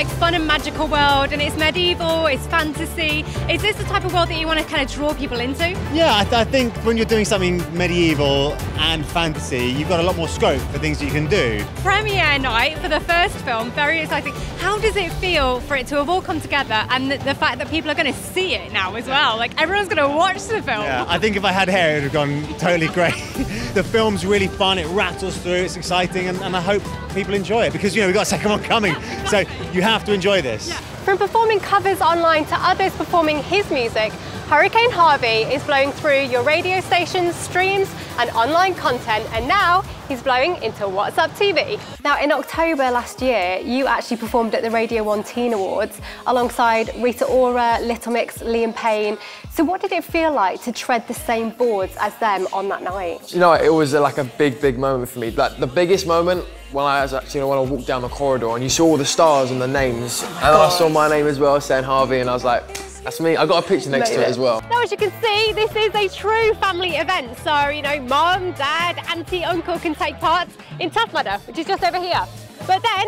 like fun and magical world, and it's medieval, it's fantasy. Is this the type of world that you want to kind of draw people into? Yeah, I, th- I think when you're doing something medieval and fantasy, you've got a lot more scope for things that you can do. Premiere night for the first film, very exciting. How does it feel for it to have all come together and the, the fact that people are going to see it now as well? Like everyone's going to watch the film. Yeah, I think if I had hair, it would have gone totally great. the film's really fun, it rattles through, it's exciting, and, and I hope people enjoy it because, you know, we've got a second one coming. So you have to enjoy this. From performing covers online to others performing his music, Hurricane Harvey is blowing through your radio stations, streams, and online content, and now he's blowing into What's Up TV. Now, in October last year, you actually performed at the Radio 1 Teen Awards alongside Rita Ora, Little Mix, Liam Payne. So, what did it feel like to tread the same boards as them on that night? You know, it was like a big, big moment for me. Like the biggest moment when I was actually, you know, when I walked down the corridor and you saw all the stars and the names, and I saw my name as well, saying Harvey, and I was like, that's me. I got a picture next to it as well. Now, as you can see, this is a true family event. So, you know, mum, dad, auntie, uncle can take part in Tough Mudder, which is just over here. But then,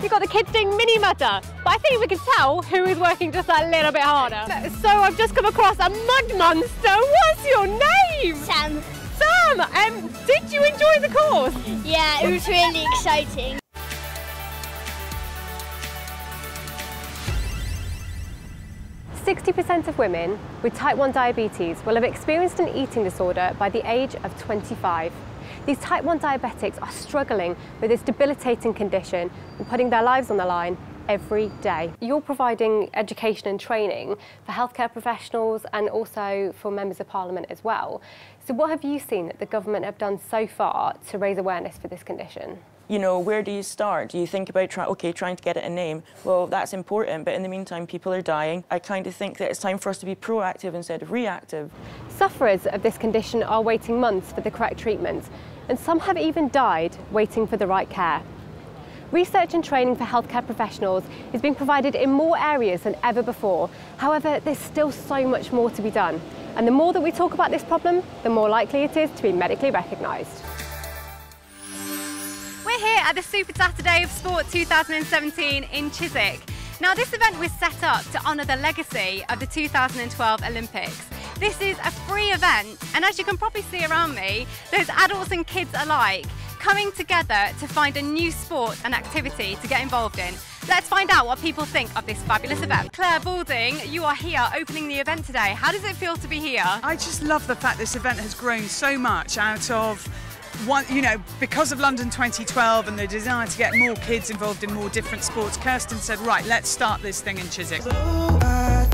you've got the kids doing Mini Mudder. But I think we can tell who is working just a little bit harder. So I've just come across a mud monster. What's your course? Yeah, it was really exciting. Sixty percent of women with type 1 diabetes will have experienced an eating disorder by the age of 25. These type 1 diabetics are struggling with this debilitating condition and putting their lives on the line every day. You're providing education and training for healthcare professionals and also for members of parliament as well. So what have you seen that the government have done so far to raise awareness for this condition? you know, where do you start? Do you think about, try, okay, trying to get it a name? Well, that's important, but in the meantime, people are dying. I kind of think that it's time for us to be proactive instead of reactive. Sufferers of this condition are waiting months for the correct treatment, and some have even died waiting for the right care. Research and training for healthcare professionals is being provided in more areas than ever before. However, there's still so much more to be done. And the more that we talk about this problem, the more likely it is to be medically recognised. We're here at the Super Saturday of Sport 2017 in Chiswick. Now this event was set up to honour the legacy of the 2012 Olympics. This is a free event and as you can probably see around me, there's adults and kids alike coming together to find a new sport and activity to get involved in. Let's find out what people think of this fabulous event. Clare Balding, you are here opening the event today. How does it feel to be here? I just love the fact this event has grown so much out of one, you know, because of London 2012 and the desire to get more kids involved in more different sports, Kirsten said, right, let's start this thing in Chiswick. I